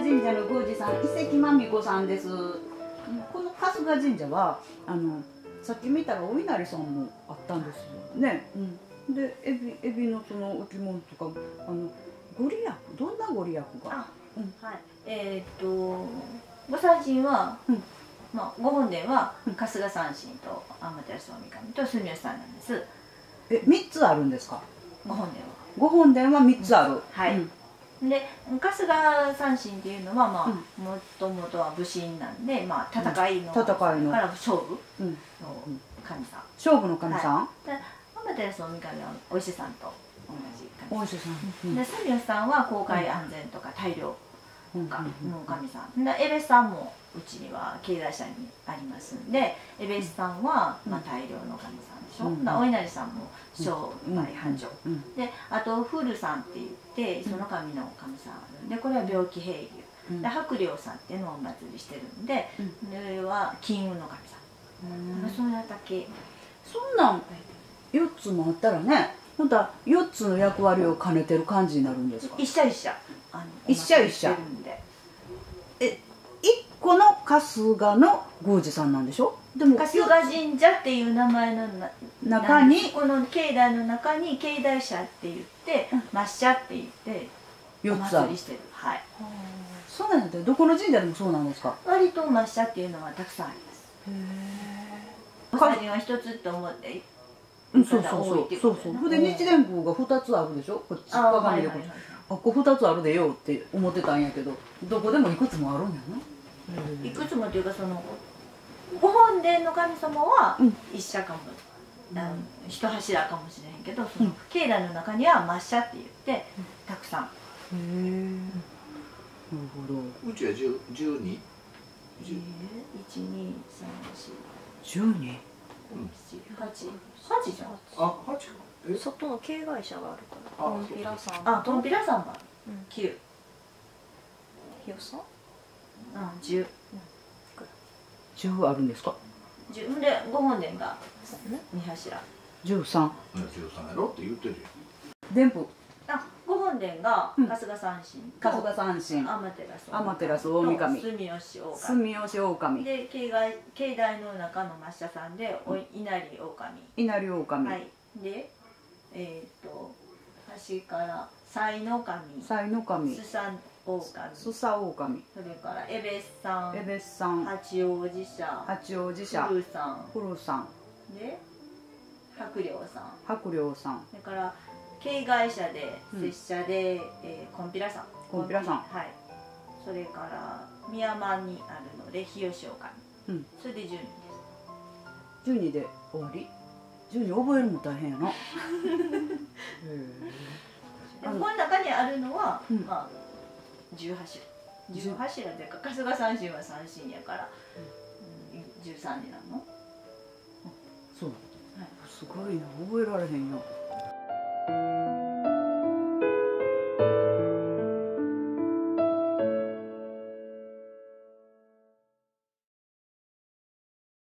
神社の宮司さん伊関まみこさんです。この春日神社はあのさっき見たらお稲荷さんもあったんですよ。ね、うん、でエビエビのその置物とかあのご利益どんなご利益が？あうん。はい。えーっとご祭神は、うん。まあ、ご本殿はうん。春日三神と天照大神と住吉さんなんです。え三つあるんですか？ご本殿は。ご本殿は三つある、はい。うんで春日三神っていうのはまあもともとは武神なんで、まあ、戦いの、うん戦いの。から勝負うん。の神さん、勝負の神さん、で天照大神はお医者さんと同じ神お医者さん、うん。で住吉さんは公開安全とか大量の神さん。でエベスさんもうちには経済者にありますんでエベスさんは、まあ、大量の神さんでしょ、うんだお稲荷さんも商売繁盛、うんであとフルさんって言ってその神の神さんでこれは病気平流うん。で白龍さんっていうのをお祭りしてるんで、うん。それは金運の神さん、うん。それだけ？そんなん四つもあったらね本当は四つの役割を兼ねてる感じになるんですか？一社一社。あの一社一社お祭りしてるんでえ一個の春日の宮司さんなんでしょ？でも春日神社っていう名前のな中に？この境内の中に境内社って言ってうん。抹茶って言ってお四つある。してる。はい。そうなんだよどこの神社でもそうなんですか？割と抹茶っていうのはたくさんあります。お祭りは一つって思ってうんそうそうそう。そうそう。で日蓮宮が二つあるでしょ？こっち鏡でこっち。あここ二つあるでよって思ってたんやけどどこでもいくつもあるんやないくつもというかそのご本殿の神様はうん。一社かも、あの一柱かもしれへんけどそのうん。境内の中には抹茶って言ってたくさん。へえなるほど。うちは十十二？十？一二三四十二七八。八。じゃん。あ、八か。え、外の境外車があるから。あコンピラさんあトンピラさんはうん。九。ひよさん？あ十。十あるんですか？十でご本殿がそうね二柱。十三。十三やろって言ってるよ。電布あご本殿がうん。春日三神春日三神天照天照大神住吉大神。住吉狼で境外境内の中の抹茶さんでお稲荷狼稲荷狼はい。でえっ、と端から才の神。才の神。スサ狼スサ狼それからエベスさん。エベスさん。八王子社。八王子社。フルさん。古さん。で白龍さん。白龍さん。それから境外車でうん。拙者で、えーコンピラさん。コンピラさん。はい。それから宮山にあるので日吉狼うん。それで10人です。十二で終わり？十二覚えるの大変やな。へであのこの中にあるのは、うん。まあ10柱10柱っていうか春日三神は三神やから、うん、13になるの？そうはい。すごいな。覚えられへんよ